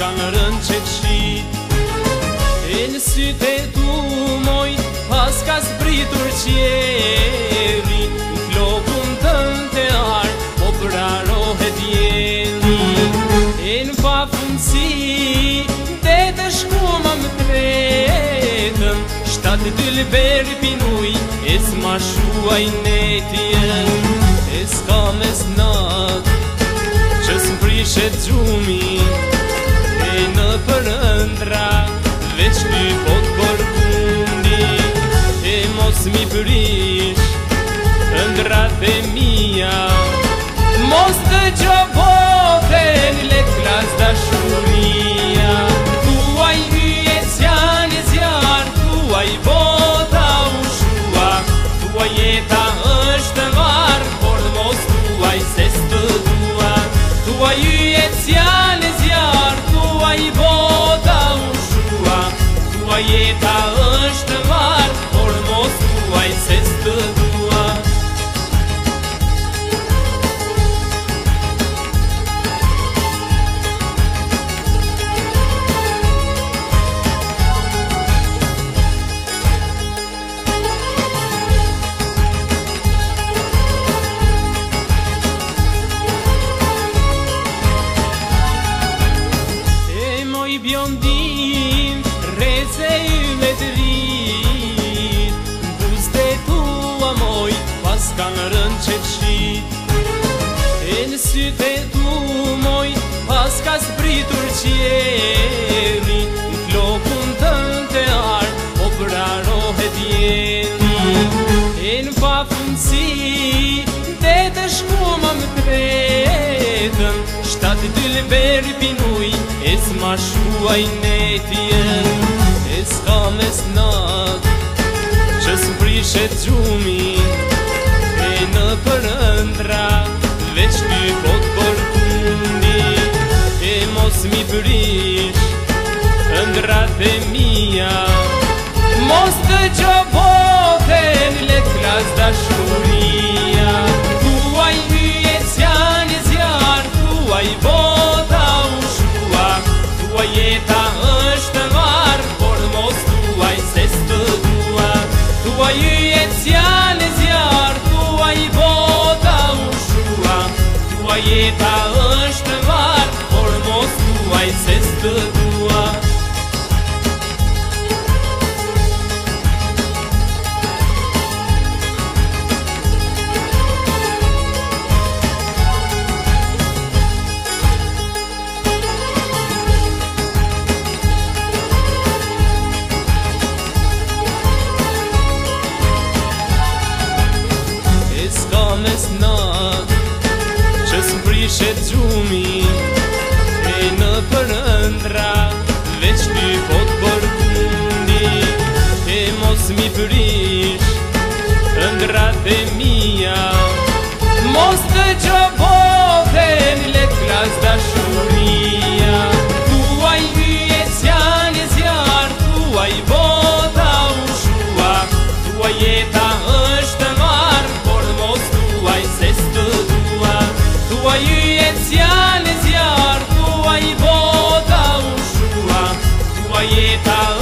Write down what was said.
kanë rënd që të shqit E në syte tu moj pas ka sbritur qjeri U klokun të në të arë po prarohet jeli E në pa funësi të të shkuma më vetëm Shtatë të lëberi pinuj e s'ma shuaj netjen E s'ka mes natë që s'mprishet E që mi për kundi E mos mi përin qytetu moj Pas ka zbritur qjeri Në flokun të në të arë O po praro e E në pa funësi Dhe të shku më të retën Shtatë të lë veri pinuj E s'ma shua i ne t'jen E s'ka mes në Shëtë gjumë my sister Mi përishë Ndra dhe mija Mos të që boten Lek las da shumëria Tua i vjetës janë zjarë Tua i bota u shua Tua jeta është marë Por mos t'uaj se stëdua Tua i vjetës janë zjarë Tua i bota u shua Tua jeta është marë